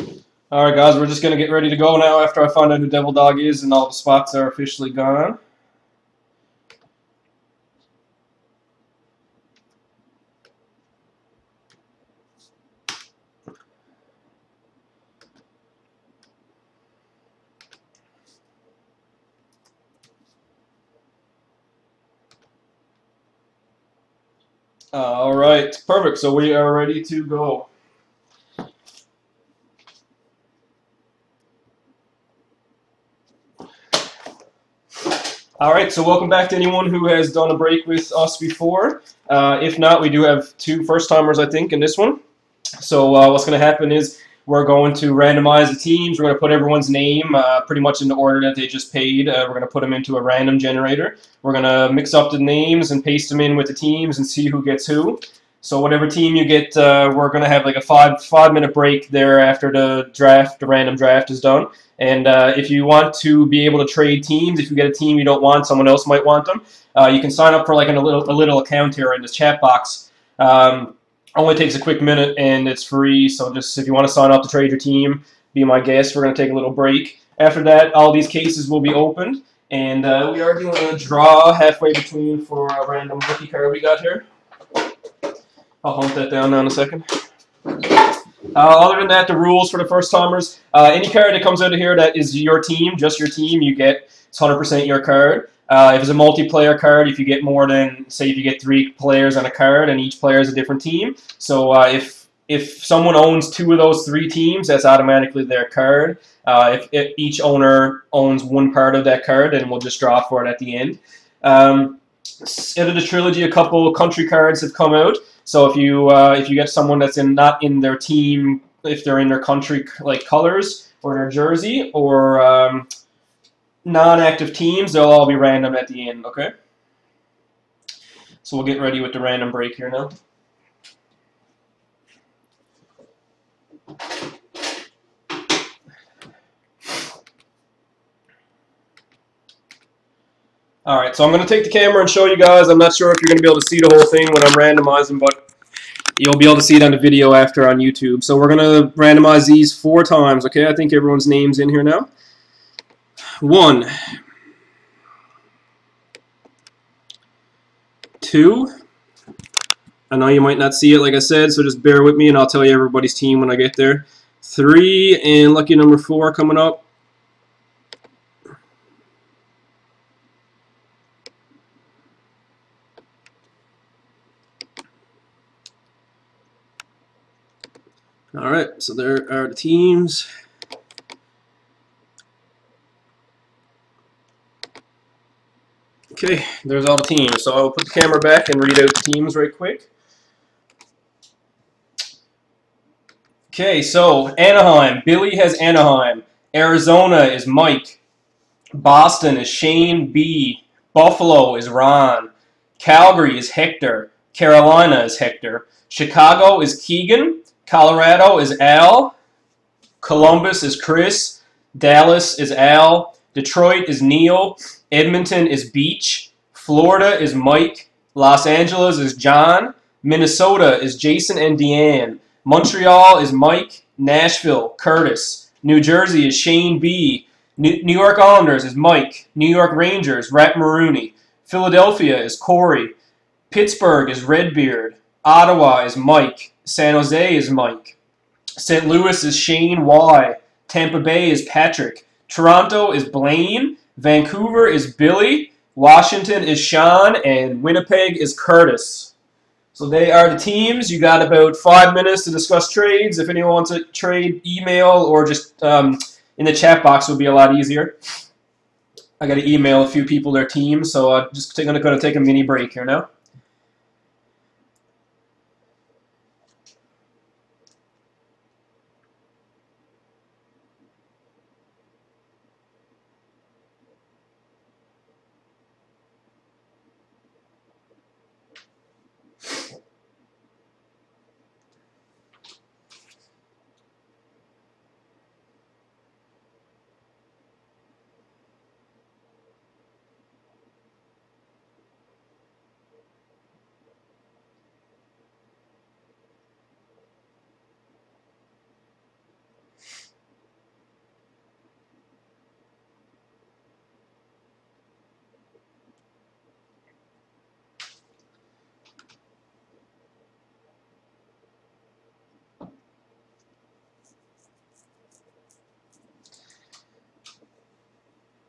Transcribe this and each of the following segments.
All right, guys, we're just gonna get ready to go now after I find out who Devil Dog is and all the spots are officially gone. All right, perfect. So we are ready to go. All right, so welcome back to anyone who has done a break with us before. Uh, if not, we do have two first timers, I think, in this one. So uh, what's going to happen is we're going to randomize the teams. We're going to put everyone's name uh, pretty much in the order that they just paid. Uh, we're going to put them into a random generator. We're going to mix up the names and paste them in with the teams and see who gets who. So whatever team you get, uh, we're going to have like a five five minute break there after the draft, the random draft is done. And uh, if you want to be able to trade teams, if you get a team you don't want, someone else might want them. Uh, you can sign up for like a little a little account here in this chat box. Um, only takes a quick minute and it's free. So just if you want to sign up to trade your team, be my guest. We're going to take a little break. After that, all these cases will be opened. And uh, we are doing a draw halfway between for a random rookie card we got here. I'll hunt that down now in a second. Uh, other than that, the rules for the first timers, uh, any card that comes out of here that is your team, just your team, you get it's 100% your card. Uh, if it's a multiplayer card, if you get more than, say, if you get three players on a card and each player is a different team, so uh, if if someone owns two of those three teams, that's automatically their card. Uh, if, if, each owner owns one part of that card, then we'll just draw for it at the end. Um, out of the trilogy, a couple country cards have come out. So if you uh, if you get someone that's in not in their team, if they're in their country like colors or their jersey or um, non-active teams, they'll all be random at the end. Okay. So we'll get ready with the random break here now. Alright, so I'm going to take the camera and show you guys. I'm not sure if you're going to be able to see the whole thing when I'm randomizing, but you'll be able to see it on the video after on YouTube. So we're going to randomize these four times, okay? I think everyone's name's in here now. One. Two. I know you might not see it, like I said, so just bear with me and I'll tell you everybody's team when I get there. Three, and lucky number four coming up. All right, so there are the teams. Okay, there's all the teams. So I'll put the camera back and read out the teams right quick. Okay, so Anaheim. Billy has Anaheim. Arizona is Mike. Boston is Shane B. Buffalo is Ron. Calgary is Hector. Carolina is Hector. Chicago is Keegan. Colorado is Al. Columbus is Chris. Dallas is Al. Detroit is Neil. Edmonton is Beach. Florida is Mike. Los Angeles is John. Minnesota is Jason and Deanne. Montreal is Mike. Nashville, Curtis. New Jersey is Shane B. New York Islanders is Mike. New York Rangers, Rat Marooney. Philadelphia is Corey. Pittsburgh is Redbeard. Ottawa is Mike. San Jose is Mike. St. Louis is Shane Y. Tampa Bay is Patrick. Toronto is Blaine. Vancouver is Billy. Washington is Sean. And Winnipeg is Curtis. So they are the teams. You got about five minutes to discuss trades. If anyone wants to trade, email or just um, in the chat box would be a lot easier. I got to email a few people their teams, so I'm just going to take a mini break here now.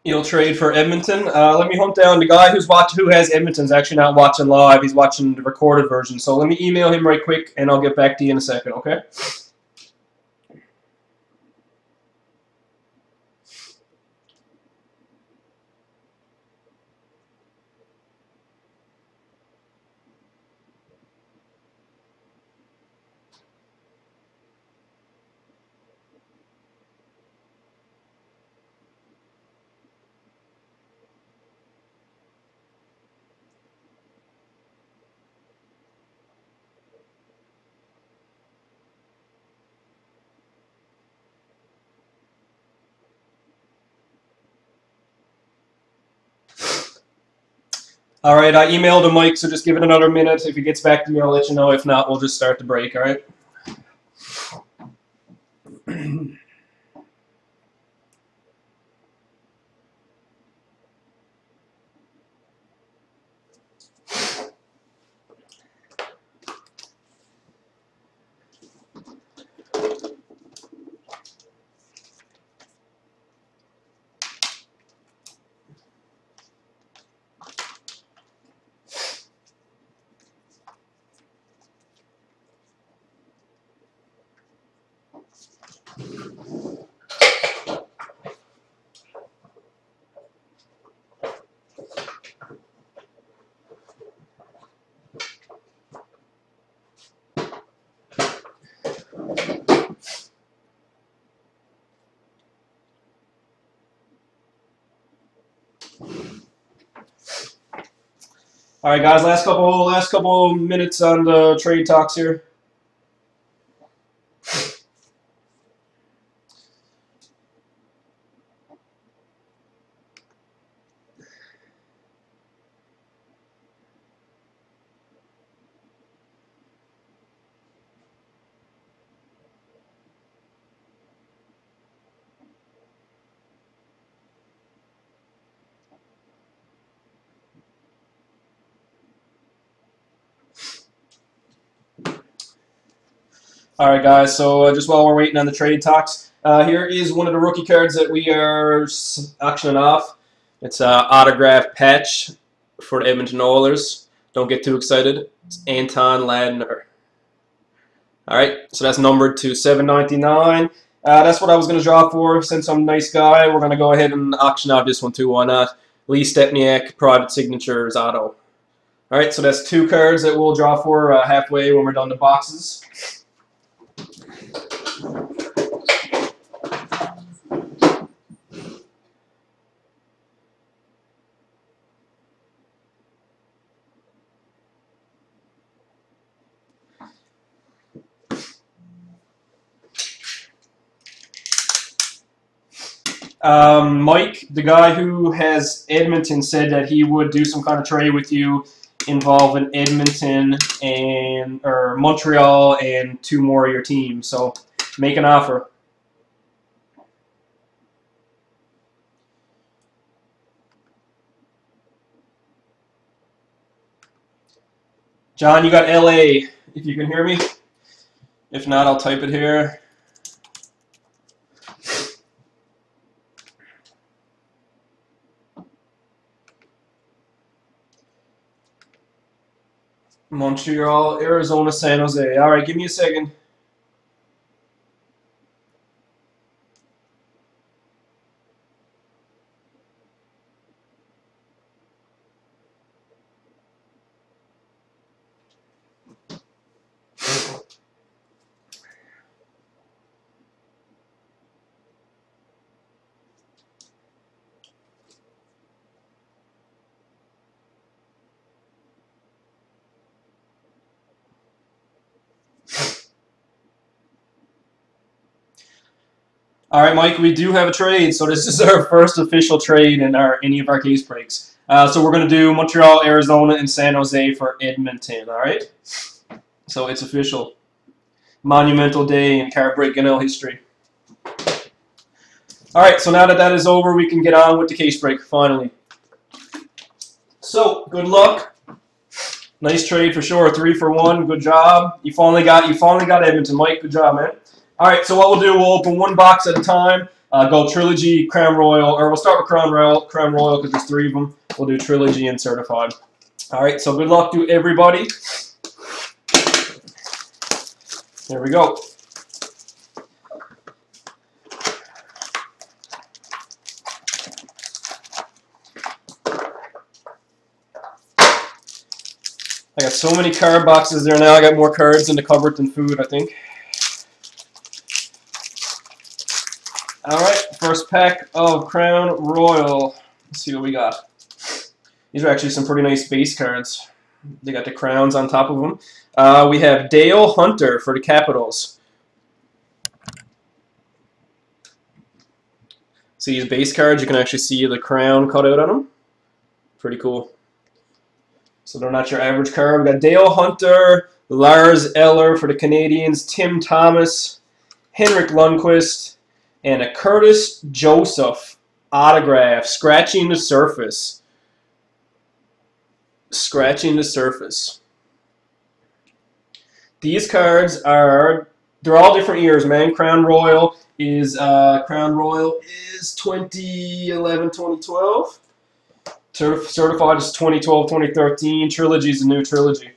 You'll trade for Edmonton. Uh, let me hunt down the guy who's watch who has Edmonton's actually not watching live. He's watching the recorded version. So let me email him right quick, and I'll get back to you in a second. Okay. All right, I emailed him, Mike, so just give it another minute. If he gets back to me, I'll let you know. If not, we'll just start the break, all right? All right, guys. Last couple, last couple minutes on the trade talks here. All right, guys. So uh, just while we're waiting on the trade talks, uh, here is one of the rookie cards that we are auctioning off. It's an uh, autograph patch for the Edmonton Oilers. Don't get too excited. It's Anton Lander. All right, so that's numbered to 799. Uh, that's what I was going to draw for. Since I'm a nice guy, we're going to go ahead and auction off this one too. Why not? Lee Stempniak, private signatures, auto. All right, so that's two cards that we'll draw for uh, halfway when we're done the boxes. Um, Mike, the guy who has Edmonton, said that he would do some kind of trade with you involving Edmonton and or Montreal and two more of your teams. So make an offer. John, you got LA, if you can hear me. If not, I'll type it here. Montreal, Arizona, San Jose. All right, give me a second. All right, Mike, we do have a trade. So this is our first official trade in our any of our case breaks. Uh, so we're going to do Montreal, Arizona, and San Jose for Edmonton. All right. So it's official. Monumental day in card break NL history. All right. So now that that is over, we can get on with the case break finally. So good luck. Nice trade for sure. Three for one. Good job. You finally got you finally got Edmonton, Mike. Good job, man. All right, so what we'll do, we'll open one box at a time. uh, go Trilogy, Crown Royal, or we'll start with Crown Royal, Crown Royal because there's three of them. We'll do Trilogy and Certified. All right, so good luck to everybody. There we go. I got so many card boxes there now. I got more cards in the cupboard than food, I think. All right, first pack of Crown Royal. Let's see what we got. These are actually some pretty nice base cards. They got the crowns on top of them. Uh, we have Dale Hunter for the Capitals. See these base cards, you can actually see the crown cut out on them. Pretty cool. So they're not your average card. We got Dale Hunter, Lars Eller for the Canadiens, Tim Thomas, Henrik Lundqvist, and a Curtis Joseph autograph, scratching the surface. Scratching the surface. These cards are, they're all different years, man. Crown Royal is, uh, Crown Royal is 2011, 2012. Certified is 2012, 2013. Trilogy is a new trilogy.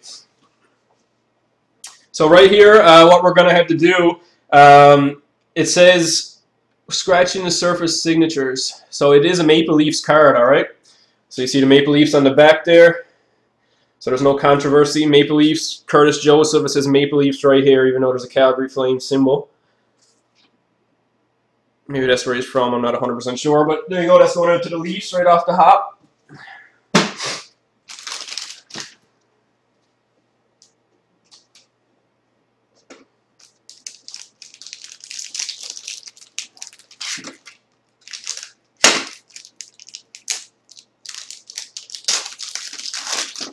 So right here, uh, what we're going to have to do, um, it says scratching the surface signatures. So it is a Maple Leafs card, all right? So you see the Maple Leafs on the back there. So there's no controversy. Maple Leafs, Curtis Joseph, it says Maple Leafs right here, even though there's a Calgary Flame symbol. Maybe that's where he's from, I'm not 100% sure. But there you go, that's going out to the Leafs right off the hop.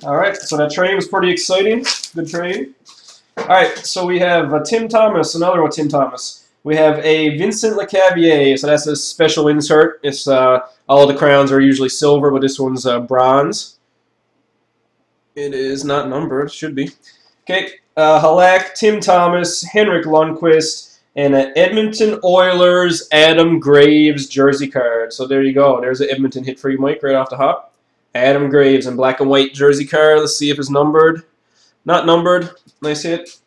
All right, so that trade was pretty exciting. Good trade. All right, so we have Tim Thomas, another one, Tim Thomas. We have a Vincent Lecavalier, so that's a special insert. It's uh, all the crowns are usually silver, but this one's uh, bronze. It is not numbered, should be. Okay, uh, Halak, Tim Thomas, Henrik Lundqvist, and an Edmonton Oilers Adam Graves jersey card. So there you go. There's an Edmonton hit for you, Mike, right off the hop. Adam Graves in black and white jersey card. Let's see if it's numbered. Not numbered. Nice hit.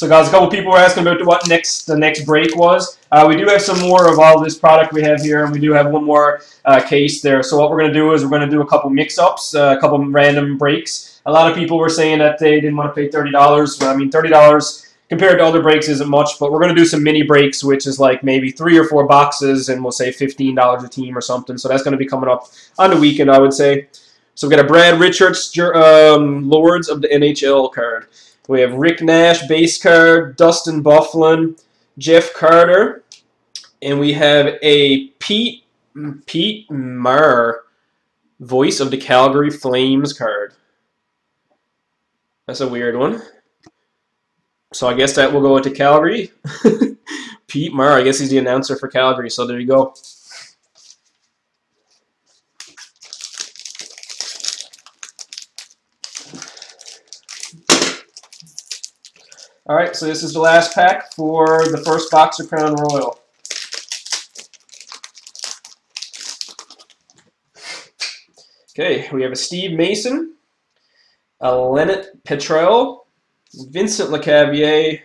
So guys, a couple people were asking about what next the next break was. Uh, we do have some more of all this product we have here, and we do have one more uh, case there. So what we're going to do is we're going to do a couple mix-ups, uh, a couple random breaks. A lot of people were saying that they didn't want to pay $30. I mean, $30 compared to other breaks isn't much, but we're going to do some mini breaks, which is like maybe three or four boxes, and we'll say $15 a team or something. So that's going to be coming up on the weekend, I would say. So we've got a Brad Richards um, Lords of the NHL card. We have Rick Nash base card, Dustin Byfuglien, Jeff Carter, and we have a Pete Pete Maher voice of the Calgary Flames card. That's a weird one. So I guess that will go into Calgary. Pete Maher, I guess he's the announcer for Calgary, so there you go. All right, so this is the last pack for the first box of Crown Royal. Okay, we have a Steve Mason, uh, Lennart Petrell, Vincent Lecavalier,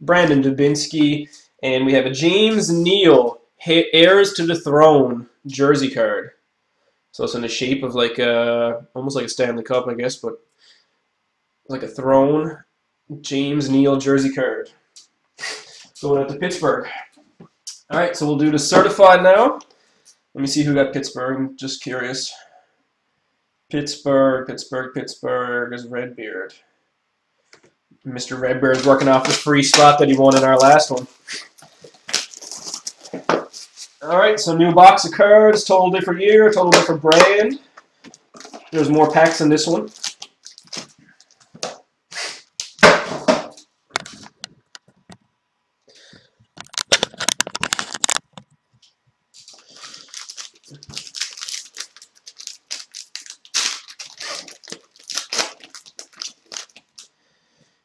Brandon Dubinsky, and we have a James Neal, Heirs to the Throne jersey card. So it's in the shape of like a, almost like a Stanley Cup, I guess, but like a throne. James Neal jersey card. Going out to Pittsburgh. All right, so we'll do the certified now. Let me see who got Pittsburgh. I'm just curious. Pittsburgh, Pittsburgh, Pittsburgh is Redbeard. Mr. Redbeard is working off the free spot that he won in our last one. All right, so new box of cards, total different year, total different brand. There's more packs in this one.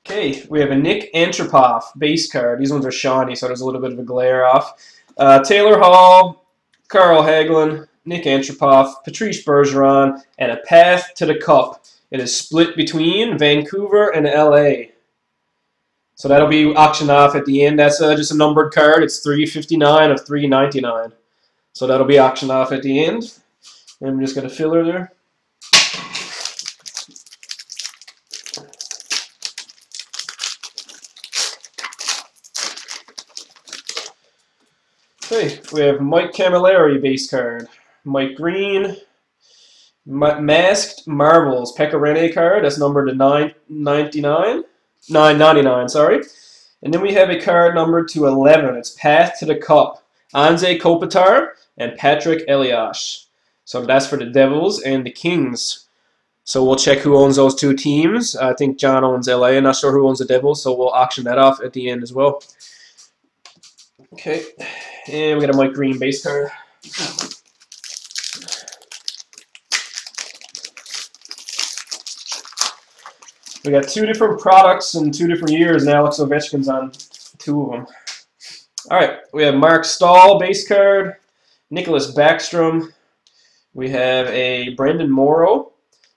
Okay, we have a Nick Antropov base card. These ones are shiny, so there's a little bit of a glare off. Uh, Taylor Hall, Carl Hagelin, Nick Antropov, Patrice Bergeron, and a Path to the Cup. It is split between Vancouver and LA. So that'll be auctioned off at the end. That's uh, just a numbered card. It's 359 of 399. So that'll be auctioned off at the end. And I'm just going to filler there. Okay, we have Mike Cammalleri base card. Mike Green. Masked Marvels, Pekka card. That's numbered to 999. 999, sorry. And then we have a card numbered to 11. It's Path to the Cup. Anze Kopitar and Patrick Elias. So that's for the Devils and the Kings. So we'll check who owns those two teams. I think John owns LA. I'm not sure who owns the Devils, so we'll auction that off at the end as well. Okay, and we got a Mike Green base card. We got two different products in two different years, and Alex Ovechkin's on two of them. All right, we have Marc Staal base card, Nicholas Backstrom. We have a Brandon Morrow,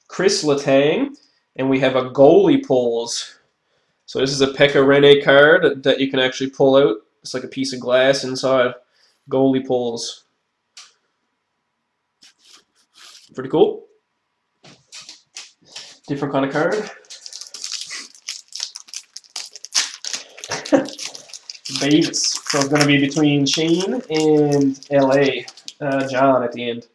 Chris Letang, and we have a goalie pulls. So this is a Pekka Rinne card that you can actually pull out. It's like a piece of glass inside. Goalie pulls. Pretty cool. Different kind of card. Bates. So it's going to be between Shane and LA. Uh, John at the end.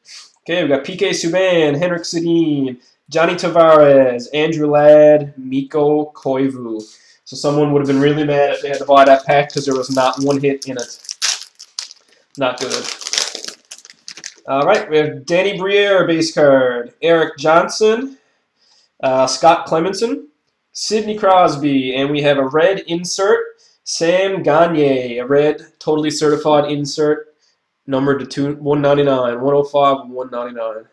Okay, we've got PK Subban, Henrik Sedin, Johnny Tavares, Andrew Ladd, Mikko Koivu. So someone would have been really mad if they had to buy that pack because there was not one hit in it. Not good. All right, we have Danny Briere base card, Eric Johnson, uh, Scott Clemmensen, Sidney Crosby, and we have a red insert Sam Gagne, a red, totally certified insert, numbered to two, 199, 105 199.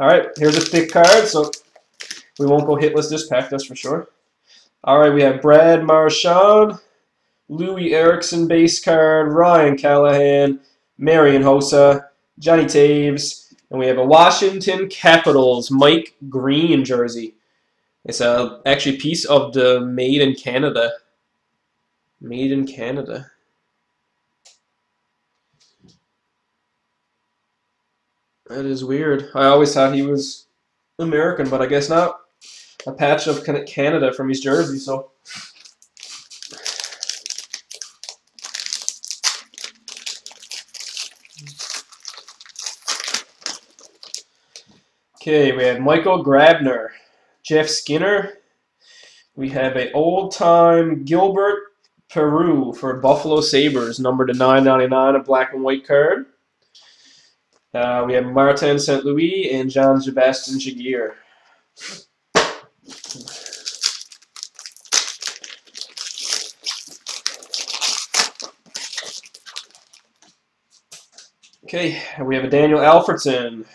All right, here's a thick card, so we won't go hitless this pack, that's for sure. All right, we have Brad Marchand, Loui Eriksson base card, Ryan Callahan, Marian Hossa, Johnny Toews, and we have a Washington Capitals Mike Green jersey. It's a actually piece of the Made in Canada. Made in Canada. That is weird. I always thought he was American, but I guess not. A patch of Canada from his jersey, so Okay, we have Michael Grabner, Jeff Skinner. We have a old-time Gilbert Perreault for Buffalo Sabres, number to 999, a black and white card. Uh, we have Martin St. Louis and John Sebastian Giguere. Okay, we have a Daniel Alfredsson,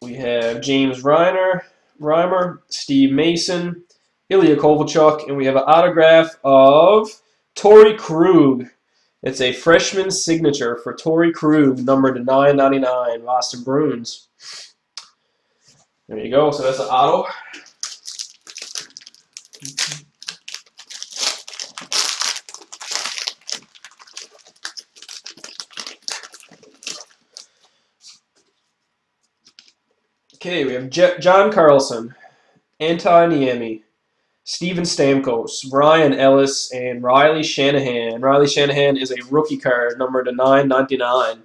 we have James Reiner, Reimer, Steve Mason, Ilya Kovalchuk, and we have an autograph of Torey Krug. It's a freshman signature for Torey Krug, numbered to 999, Boston Bruins. There you go. So that's an auto. Okay, we have Je John Carlson, Antti Niemi, Steven Stamkos, Ryan Ellis, and Riley Shanahan. Riley Shanahan is a rookie card, number to 999.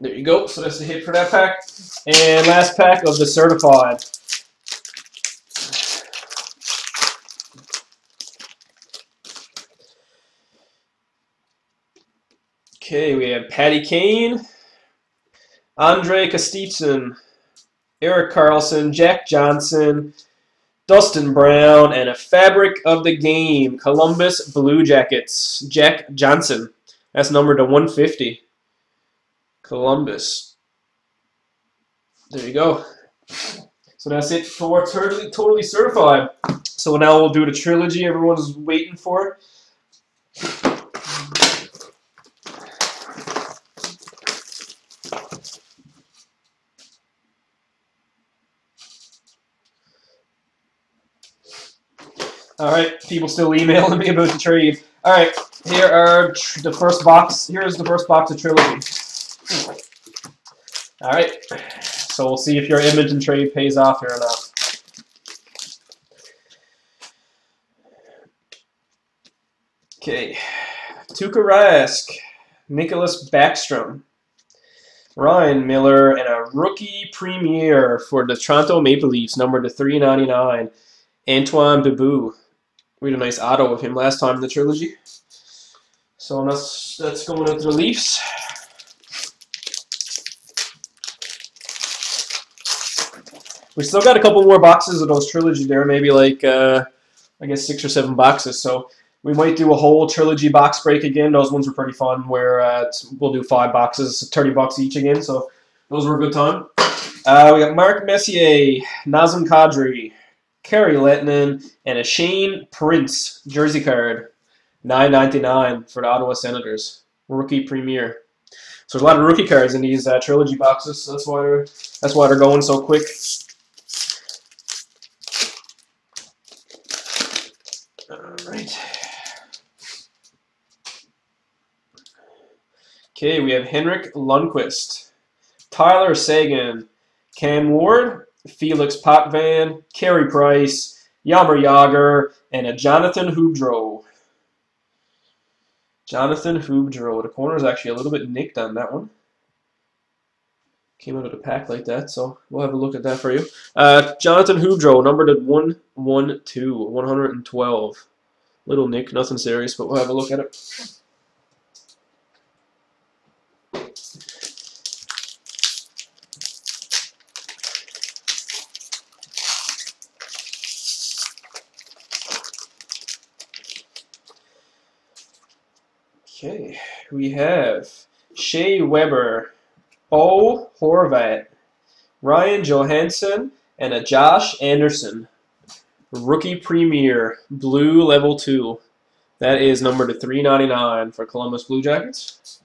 There you go. So that's the hit for that pack. And last pack of the certified. Okay, we have Patty Kane, Andre Kostitsyn, Erik Karlsson, Jack Johnson, Dustin Brown, and a fabric of the game, Columbus Blue Jackets, Jack Johnson. That's numbered to 150. Columbus. There you go. So that's it for totally, totally certified. So now we'll do the trilogy everyone's waiting for. All right, people still emailing me about the trade. All right, here are the first box. Here's the first box of trilogy. All right, so we'll see if your image and trade pays off here or not. Okay, Tuukka Rask, Nicholas Backstrom, Ryan Miller, and a rookie premiere for the Toronto Maple Leafs, number to 399, Antoine Bibeau. We had a nice auto of him last time in the trilogy. So that's that's going out to the Leafs. We still got a couple more boxes of those trilogy there, maybe like uh, I guess six or seven boxes. So we might do a whole trilogy box break again. Those ones were pretty fun. Where uh, we'll do five boxes, thirty bucks each again. So those were a good time. Uh, we got Mark Messier, Nazem Kadri, Kari Lehtonen, and a Shane Prince jersey card, nine ninety nine for the Ottawa Senators, rookie premier. So there's a lot of rookie cards in these uh, trilogy boxes. So that's why they're that's why they're going so quick. All right. Okay, we have Henrik Lundqvist, Tyler Seguin, Cam Ward, Felix Potvin, Carey Price, Jaromir Jagr, and a Jonathan Huberdeau. Jonathan Huberdeau. The corner is actually a little bit nicked on that one. Came out of the pack like that, so we'll have a look at that for you. Uh, Jonathan Huberdeau, numbered at 112, 112. Little nick, nothing serious, but we'll have a look at it. Okay, we have Shea Weber, Bo Horvat, Ryan Johansen, and a Josh Anderson. Rookie Premier, Blue Level 2. That is number to 399 for Columbus Blue Jackets.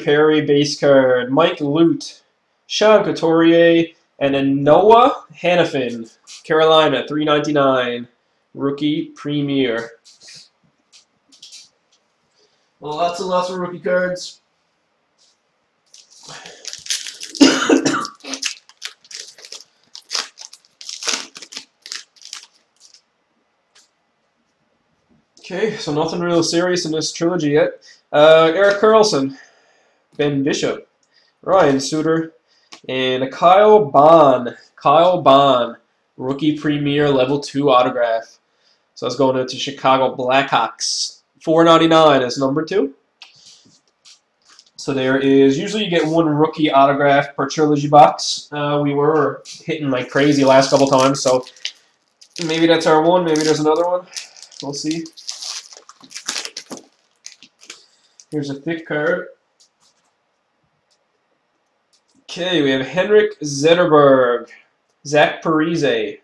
Perry, base card. Mike Lute, Sean Couturier, and then Noah Hanifin, Carolina, 399 rookie premier. Well, lots and lots of rookie cards. okay, so nothing real serious in this trilogy yet. Uh, Erik Karlsson, Ben Bishop, Ryan Suter, and a Kyle Baun. Kyle Baun, rookie premier level 2 autograph. So that's going to Chicago Blackhawks. 499 is number 2. So there is, usually you get one rookie autograph per trilogy box. Uh, we were hitting like crazy last couple times, so maybe that's our one, maybe there's another one. We'll see. Here's a thick card. Okay, we have Henrik Zetterberg, Zach Parise,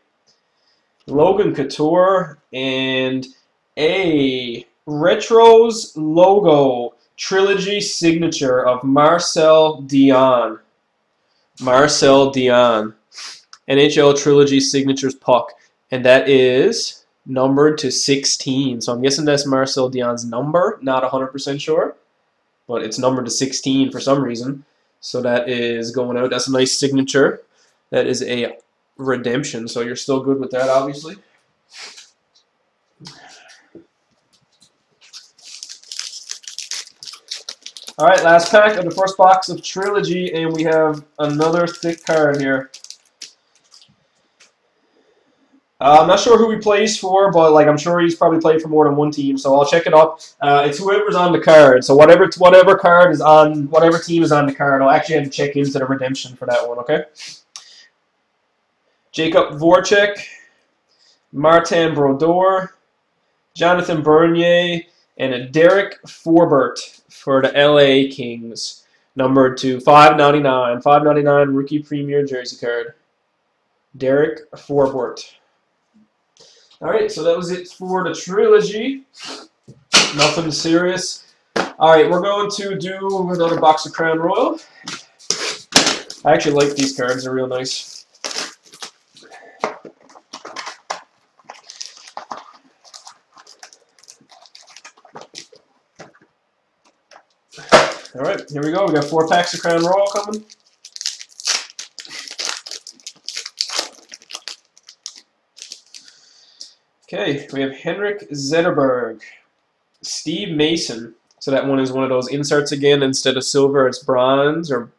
Logan Couture, and a Retros logo trilogy signature of Marcel Dionne. Marcel Dionne. NHL Trilogy Signatures puck. And that is numbered to 16. So I'm guessing that's Marcel Dionne's number. Not 100% sure. But it's numbered to 16 for some reason. So that is going out. That's a nice signature. That is a redemption. So you're still good with that, obviously. All right, last pack of the first box of Trilogy, and we have another thick card here. Uh, I'm not sure who he plays for, but like I'm sure he's probably played for more than one team, so I'll check it up. Uh, it's whoever's on the card. So whatever whatever card is on whatever team is on the card, I'll actually have to check into the redemption for that one. Okay. Jakub Voracek, Martin Brodeur, Jonathan Bernier, and Derek Forbort for the LA Kings, numbered to 599. 599 rookie premier jersey card. Derek Forbort. All right, so that was it for the trilogy. Nothing serious. All right, we're going to do another box of Crown Royal. I actually like these cards; they're real nice. All right, here we go. We got four packs of Crown Royal coming. Okay, we have Henrik Zetterberg, Steve Mason. So that one is one of those inserts again. Instead of silver, it's bronze or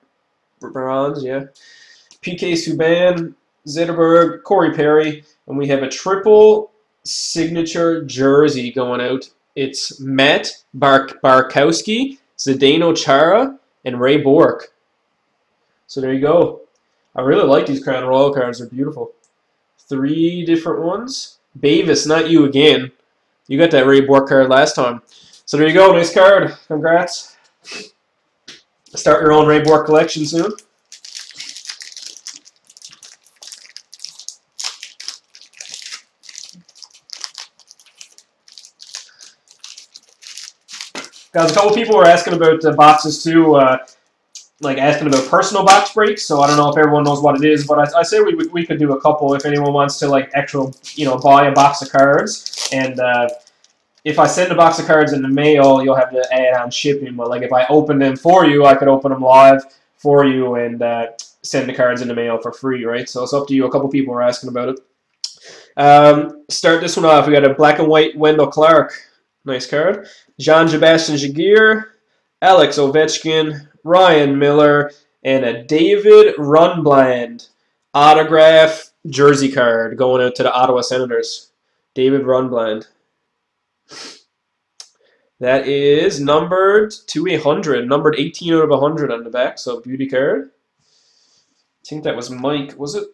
bronze, yeah. PK Subban, Zetterberg, Corey Perry, and we have a triple signature jersey going out. It's Matt Bark Bartkowski, Zdeno Chara, and Ray Bourque. So there you go. I really like these Crown Royal cards. They're beautiful. Three different ones. Bavis, not you again. You got that Ray Bourque card last time. So there you go. Nice card. Congrats. Start your own Ray Bourque collection soon. Guys, a couple people were asking about the boxes too. Uh, like asking about personal box breaks. So I don't know if everyone knows what it is, but I, I say we, we could do a couple if anyone wants to like actual, you know, buy a box of cards. And uh, if I send a box of cards in the mail, you'll have to add on shipping. But like if I open them for you, I could open them live for you and uh, send the cards in the mail for free, right? So it's up to you. A couple people were asking about it. Um, start this one off. We got a black and white Wendell Clark. Nice card. Jean-Sebastien Giguere, Alex Ovechkin, Ryan Miller, and a David Rundblad autograph jersey card going out to the Ottawa Senators. David Rundblad. That is numbered to 100, numbered 18 out of 100 on the back, so beauty card. I think that was Mike, was it?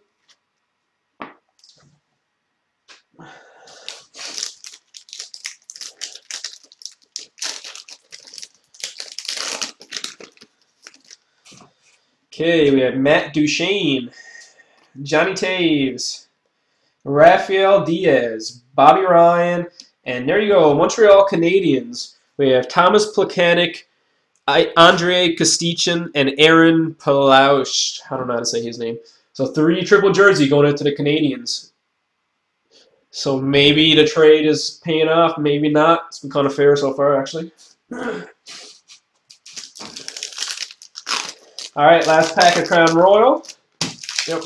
Okay, we have Matt Duchene, Johnny Toews, Rafael Diaz, Bobby Ryan, and there you go, Montreal Canadiens. We have Tomas Plekanec, Andre Kostitsyn, and Aaron Palushaj. I don't know how to say his name. So three triple jersey going out to the Canadiens. So maybe the trade is paying off, maybe not. It's been kind of fair so far, actually. All right, last pack of Crown Royal. Yep.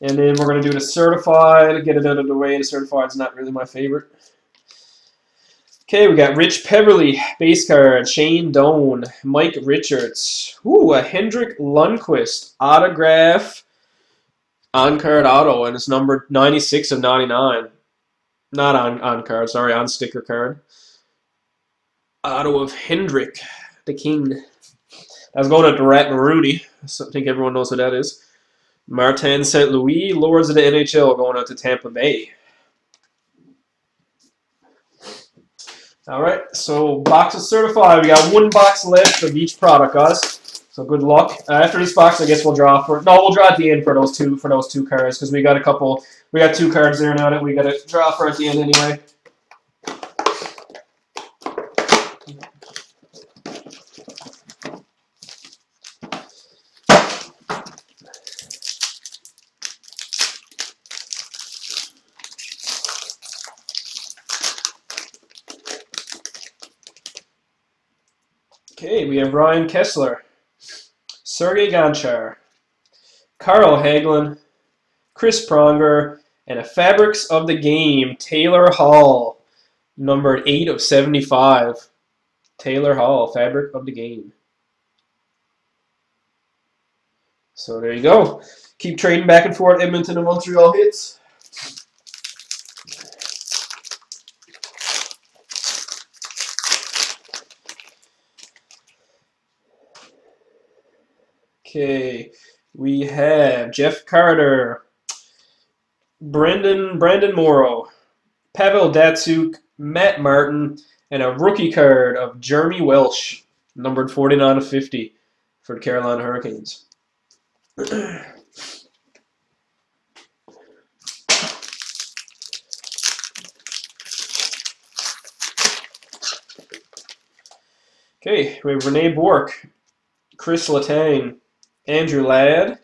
And then we're going to do the certified, get it out of the way. The certified is not really my favorite. Okay, we got Rich Peverley, base card, Shane Doan, Mike Richards, ooh, a Henrik Lundqvist autograph on card auto, and it's numbered 96 of 99. Not on, on card, sorry, on sticker card. Auto of Hendrik, the King. Was going to Rat Maroney. I think everyone knows who that is. Martin St. Louis, Lords of the NHL, going out to Tampa Bay. All right, so box is certified. We got one box left of each product, guys. So good luck. Uh, after this box, I guess we'll draw for. No, we'll draw at the end for those two for those two cards because we got a couple. We got two cards there now that we got to draw for at the end anyway. Okay, we have Ryan Kesler, Sergey Gonchar, Carl Hagelin, Chris Pronger, and a Fabrics of the Game, Taylor Hall, numbered 8 of 75. Taylor Hall, Fabric of the Game. So there you go. Keep trading back and forth Edmonton and Montreal hits. Okay, we have Jeff Carter, Brendan Brandon Morrow, Pavel Datsyuk, Matt Martin, and a rookie card of Jeremy Welsh, numbered 49 of 50 for the Carolina Hurricanes. Okay, we have Rene Bourque, Chris Letang, Andrew Ladd,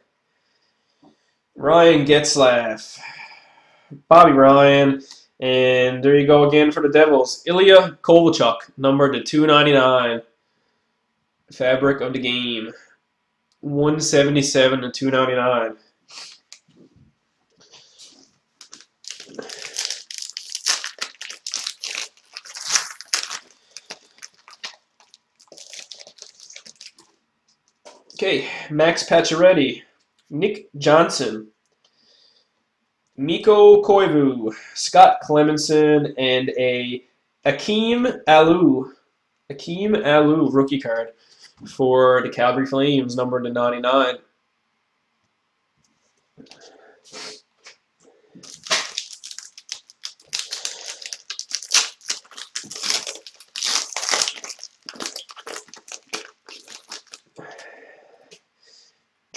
Ryan Getzlaf, Bobby Ryan, and there you go again for the Devils. Ilya Kovalchuk, number to 299. Fabric of the game. 177 to 299. Okay, Max Pacioretty, Nick Johnson, Mikko Koivu, Scott Clemmensen, and a Akim Aliu, Akim Aliu rookie card for the Calgary Flames, numbered to 99.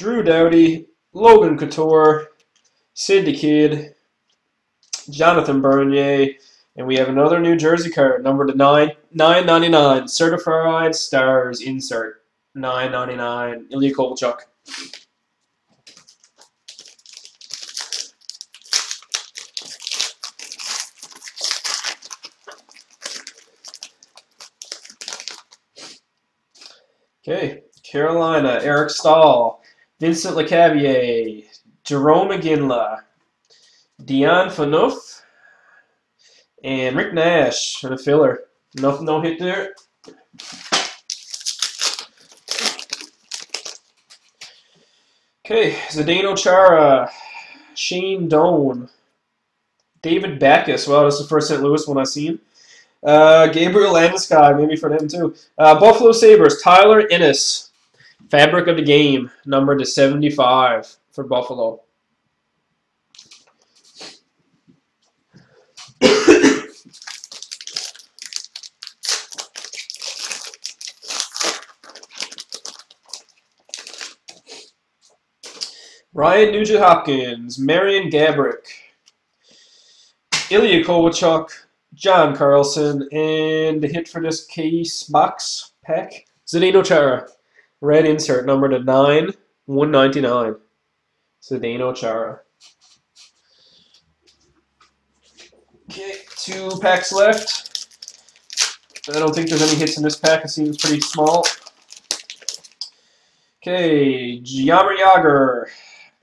Drew Doughty, Logan Couture, Sid Kid, Jonathan Bernier, and we have another New Jersey card, number to nine nine ninety nine, certified stars insert nine ninety nine, Ilya Kovalchuk. Okay, Carolina, Eric Staal, Vincent Lecavalier, Jarome Iginla, Dion Phaneuf, and Rick Nash for the filler. No, no hit there. Okay, Zdeno Chara, Shane Doan, David Backes. Well, this is the first St. Louis one I've seen. Uh, Gabriel Landeskog, maybe for them too. Uh, Buffalo Sabres, Tyler Ennis. Fabric of the game, number to 75 for Buffalo. Ryan Nugent Hopkins, Marian Gaborik, Ilya Kovalchuk, John Carlson, and the hit for this case box pack, Zdeno Chara. Red insert, number to 9, 199. Zdeno Chara. Okay, two packs left. I don't think there's any hits in this pack. It seems pretty small. Okay, Jaromir Jagr,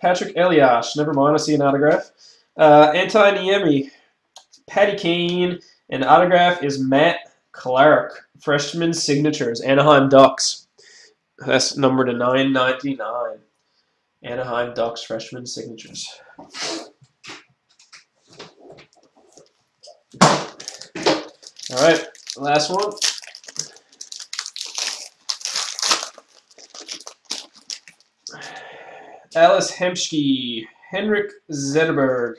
Patrick Elias. Never mind, I see an autograph. Uh, Antti Niemi, Patty Kane, and autograph is Matt Clark. Freshman signatures, Anaheim Ducks. That's number to 999. Anaheim Ducks freshman signatures. All right, last one. Ales Hemsky, Henrik Zetterberg,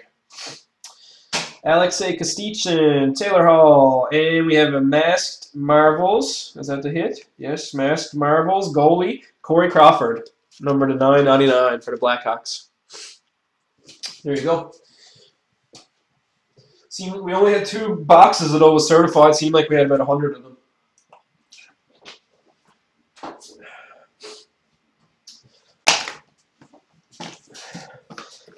Alexei Kostitsyn, Taylor Hall, and we have a Masked Marvels. Is that the hit? Yes, Masked Marvels goalie Corey Crawford, number to 999 for the Blackhawks. There you go. See, we only had two boxes of those certified. Seemed like we had about 100 of them.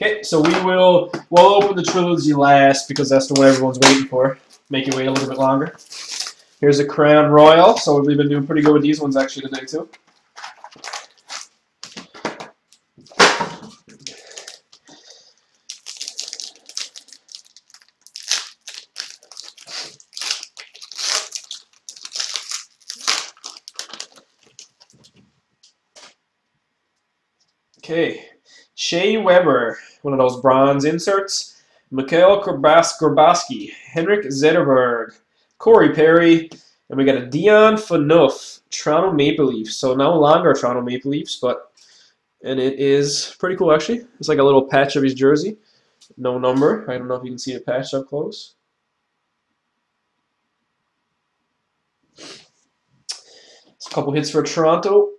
Okay, so we will we'll open the trilogy last because that's the one everyone's waiting for. Make it wait a little bit longer. Here's a Crown Royal. So we've been doing pretty good with these ones actually today too. Okay, Shea Weber, one of those bronze inserts. Mikhail Grabovski, Henrik Zetterberg, Corey Perry, and we got a Dion Phaneuf, Toronto Maple Leafs. So no longer Toronto Maple Leafs, but And it is pretty cool, actually. It's like a little patch of his jersey. No number. I don't know if you can see the patch up close. It's a couple hits for Toronto.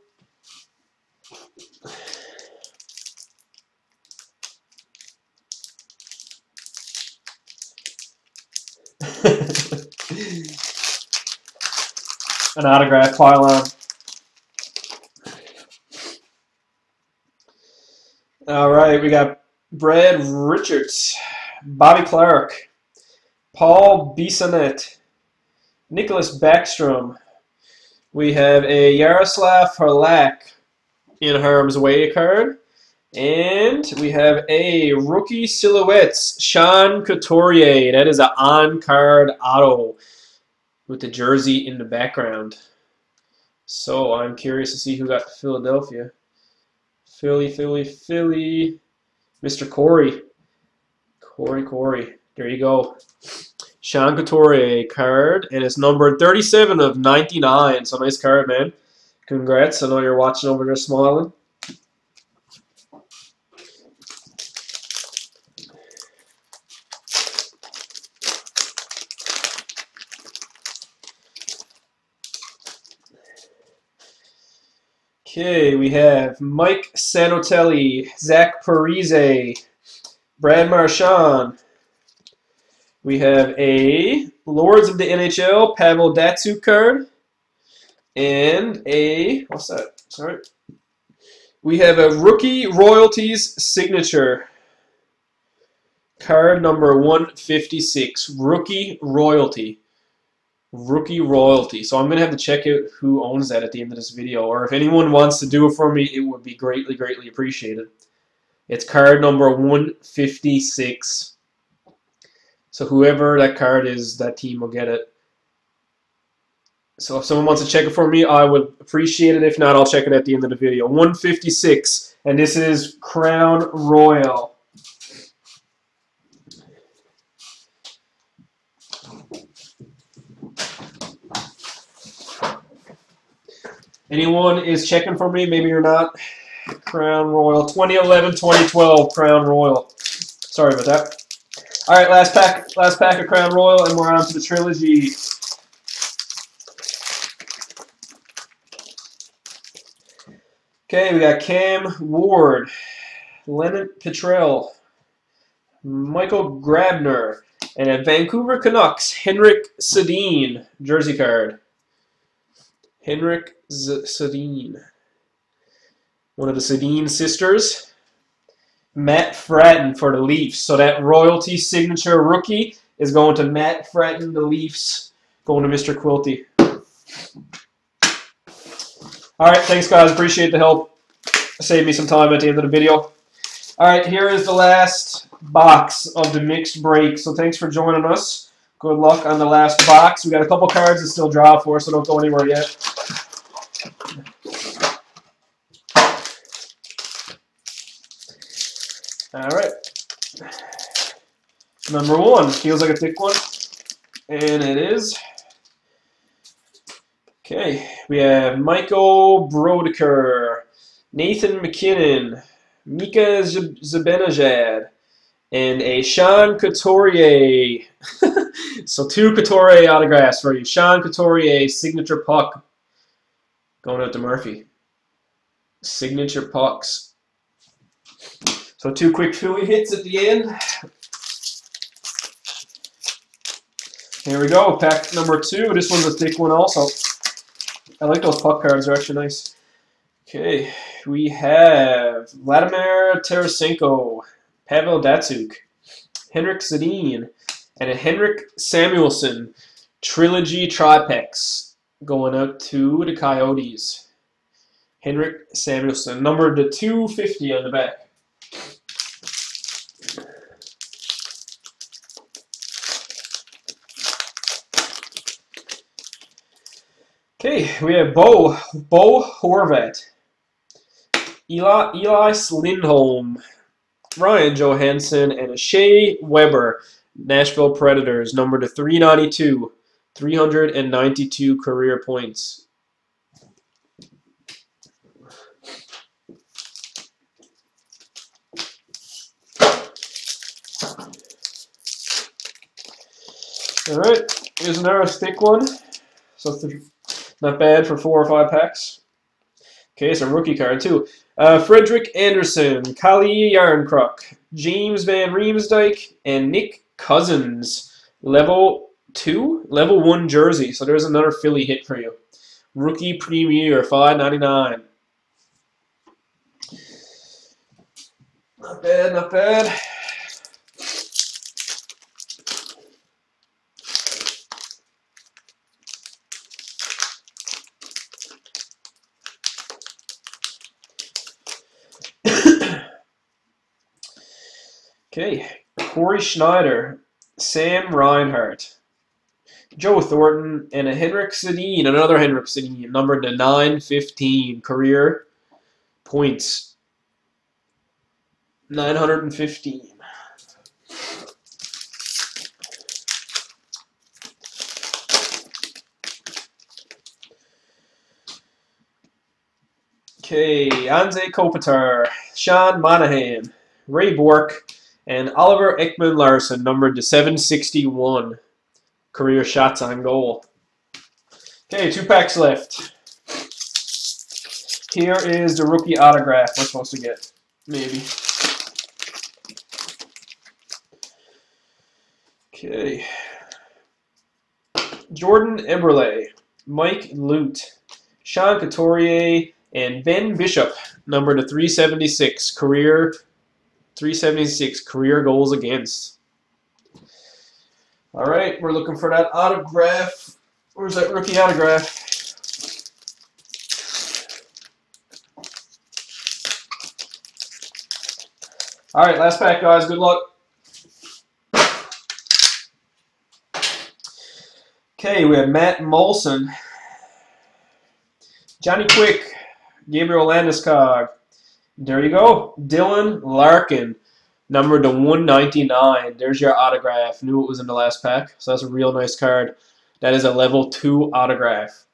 An autograph pylon. All right, we got Brad Richards, Bobby Clarke, Paul Bissonnette, Nicholas Backstrom. We have a Yaroslav Halak in harm's way card. And we have a rookie silhouettes, Sean Couturier. That is an on-card auto with the jersey in the background. So I'm curious to see who got Philadelphia. Philly, Philly, Philly. Mr. Corey. Corey, Corey. There you go. Sean Couturier card, and it's numbered 37 of 99. So nice card, man. Congrats. I know you're watching over there smiling. Okay, we have Mike Santorelli, Zach Parise, Brad Marchand. We have a Lords of the NHL Pavel Datsyuk card. And a, what's that? Sorry. We have a Rookie Royalties Signature. Card number 156. Rookie Royalty rookie royalty. So I'm going to have to check out who owns that at the end of this video. Or if anyone wants to do it for me, it would be greatly, greatly appreciated. It's card number 156. So whoever that card is, that team will get it. So if someone wants to check it for me, I would appreciate it. If not, I'll check it at the end of the video. 156. And this is Crown Royal. Anyone is checking for me? Maybe you're not. Crown Royal. 2011, 2012 Crown Royal. Sorry about that. All right, last pack, last pack of Crown Royal, and we're on to the trilogy. Okay, we got Cam Ward, Lennart Petrell, Michael Grabner, and a Vancouver Canucks, Henrik Sedin jersey card. Henrik Sedin. One of the Sedin sisters. Matt Frattin for the Leafs. So that royalty signature rookie is going to Matt Frattin, the Leafs. Going to Mr. Quilty. All right, thanks, guys. Appreciate the help. Save me some time at the end of the video. All right, here is the last box of the mixed break. So thanks for joining us. Good luck on the last box. We got a couple cards that still draw for, so don't go anywhere yet. All right. Number one feels like a thick one, and it is. Okay, we have Michael Brodker, Nathan MacKinnon, Mika Zibanejad, and a Sean Couturier. so two Couturier autographs for you. Sean Couturier, signature puck, going out to Murphy. Signature pucks. So two quick Philly hits at the end. Here we go, pack number two. This one's a thick one also. I like those puck cards, they're actually nice. Okay, we have Vladimir Tarasenko, Pavel Datsyuk, Henrik Sedin, and a Henrik Samuelsson Trilogy Tripex going out to the Coyotes. Henrik Samuelsson, number to 250 on the back. Okay, we have Bo, Bo Horvat, Eli, Elias Lindholm, Ryan Johansen, and Shea Weber, Nashville Predators, number to 392, 392 career points. All right, here's another stick one. So not bad for four or five packs. Okay, it's a rookie card too. Uh, Frederik Andersen, Calle Jarnkrok, James Van Riemsdyk, and Nick Cousins. Level 2, level 1 jersey. So there's another Philly hit for you. Rookie Premier, five ninety nine. Not bad, not bad. okay, Cory Schneider, Sam Reinhart, Joe Thornton, and a Henrik Sedin, another Henrik Sedin, numbered to 915 career points. 915. Okay, Anze Kopitar, Sean Monahan, Ray Bourque, and Oliver Ekman Larsson, numbered to 761 career shots on goal. Okay, two packs left. Here is the rookie autograph we're supposed to get. Maybe. Okay. Jordan Eberle, Mike Lute, Sean Couturier, and Ben Bishop, number to 376, career 376 career goals against. All right, we're looking for that autograph. Where's that rookie autograph? All right, last pack, guys. Good luck. Okay, we have Matt Moulson, Johnny Quick, Gabriel Landeskog. There you go. Dylan Larkin, number to 199. There's your autograph. Knew it was in the last pack, so that's a real nice card. That is a level 2 autograph.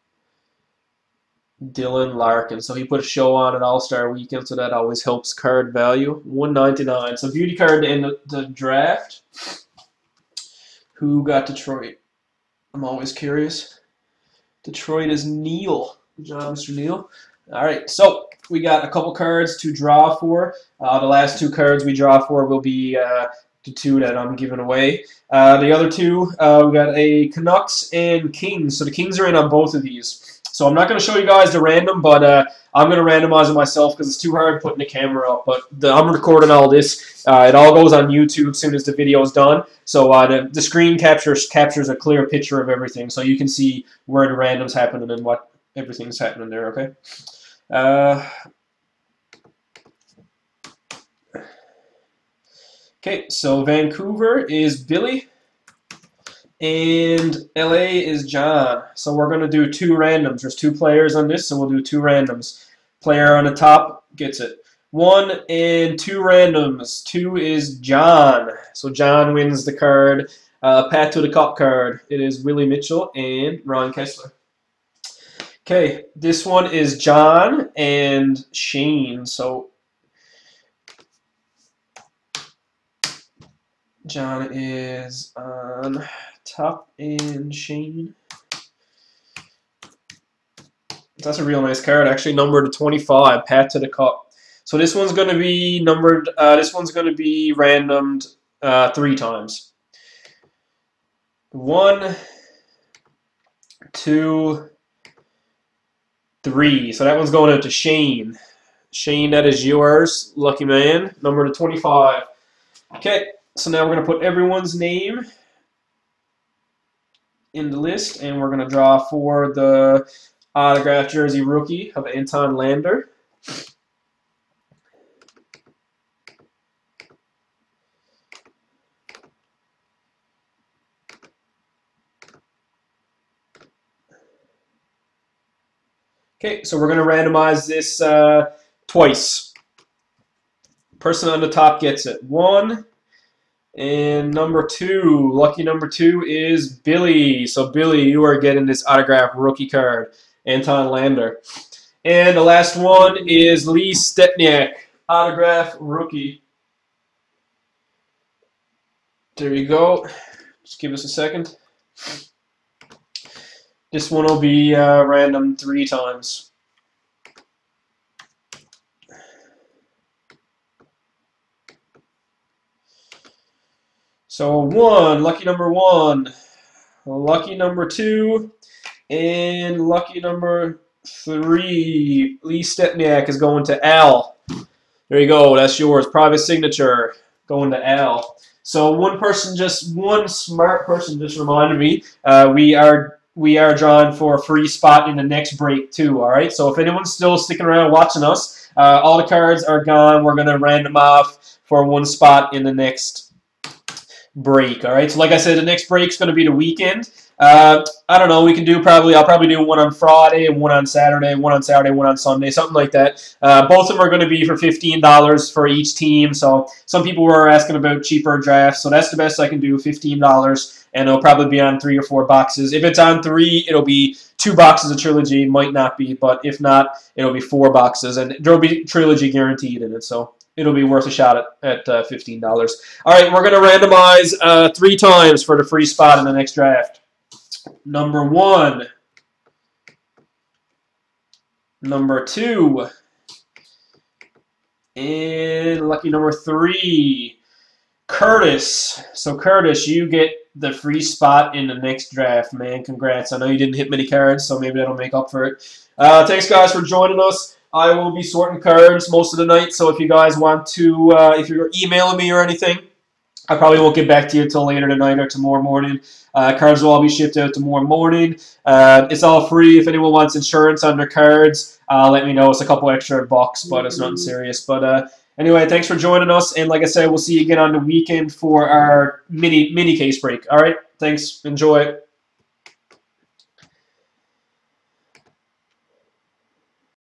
Dylan Larkin. So he put a show on an All-Star weekend, so that always helps card value. 199. So beauty card in the, the draft. Who got Detroit? I'm always curious. Detroit is Neil. Good job, Mr. Neil. All right, so we got a couple cards to draw for. Uh, the last two cards we draw for will be uh, the two that I'm giving away. Uh, the other two, uh, we got a Canucks and Kings. So the Kings are in on both of these. So I'm not going to show you guys the random, but uh, I'm going to randomize it myself because it's too hard putting the camera up. But the, I'm recording all this. Uh, it all goes on YouTube as soon as the video is done. So the, the screen captures captures a clear picture of everything, so you can see where the random's happening and what everything's happening there. Okay. Uh, okay, so Vancouver is Billy. And LA is John. So we're going to do two randoms. There's two players on this, so we'll do two randoms. Player on the top gets it. One and two randoms. Two is John. So John wins the card. Uh, Pat to the Cup card. It is Willie Mitchell and Ron Kesler. Okay, this one is John and Shane. So John is on top and Shane. That's a real nice card, actually numbered to 25, Pat to the Cup. So this one's going to be numbered, uh, this one's going to be randomed uh, three times. One, two, three. So that one's going out to Shane. Shane, that is yours. Lucky man. Number to 25. Okay, so now we're going to put everyone's name in the list, and we're going to draw for the autograph jersey rookie of Anton Lander. Okay, so we're going to randomize this uh, twice. Person on the top gets it. One, and number two, lucky number two is Billy. So Billy, you are getting this autograph rookie card, Anton Lander. And the last one is Lee Stempniak, autograph rookie. There you go. Just give us a second. This one will be uh, random three times. So one, lucky number one, lucky number two, and lucky number three. Lee Stempniak is going to Al. There you go. That's yours. Private signature going to Al. So one person, just one smart person, just reminded me. Uh, we are we are drawing for a free spot in the next break too. All right. So if anyone's still sticking around watching us, uh, all the cards are gone. We're gonna random off for one spot in the next break. All right. So like I said, the next break is gonna be the weekend. Uh, I don't know. We can do probably. I'll probably do one on Friday and one on Saturday, one on Saturday, one on Sunday, something like that. Uh, both of them are going to be for fifteen dollars for each team. So some people were asking about cheaper drafts, so that's the best I can do. Fifteen dollars, and it'll probably be on three or four boxes. If it's on three, it'll be two boxes of trilogy. Might not be, but if not, it'll be four boxes, and there'll be trilogy guaranteed in it. So it'll be worth a shot at, at uh, $15. All right, we're going to randomize uh, three times for the free spot in the next draft. Number one. Number two. And lucky number three. Curtis. So Curtis, you get the free spot in the next draft, man. Congrats. I know you didn't hit many cards, so maybe that'll make up for it. Uh, thanks, guys, for joining us. I will be sorting cards most of the night, so if you guys want to, uh, if you're emailing me or anything, I probably won't get back to you until later tonight or tomorrow morning. Uh, cards will all be shipped out tomorrow morning. Uh, it's all free. If anyone wants insurance their cards, uh, let me know. It's a couple extra bucks, but it's nothing serious. But uh, anyway, thanks for joining us. And like I said, we'll see you again on the weekend for our mini mini case break. All right. Thanks. Enjoy.